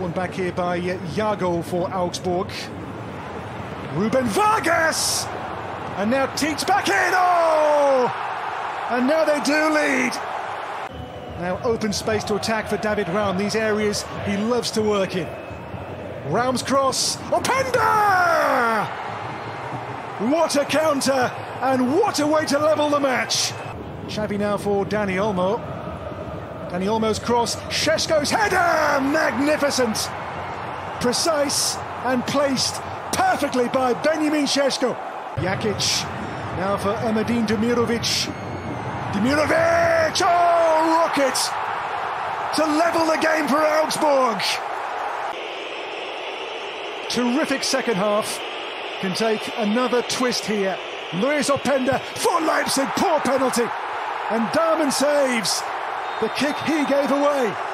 one back here by Jago for Augsburg. Ruben Vargas! And now Tietz back in! Oh! And now they do lead. Now open space to attack for David Raum. These areas he loves to work in. Raum's cross. Openda! What a counter and what a way to level the match. Xavi now for Dani Olmo. Dani Olmo's cross. Šeško's header! Magnificent! Precise and placed perfectly by Benjamin Šeško. Jakic now for Ermedin Demirovic. Demirovic! Oh, rocket! To level the game for Augsburg. Terrific second half. Can take another twist here. Loïs Openda for Leipzig. Poor penalty. And Dahmen saves the kick he gave away.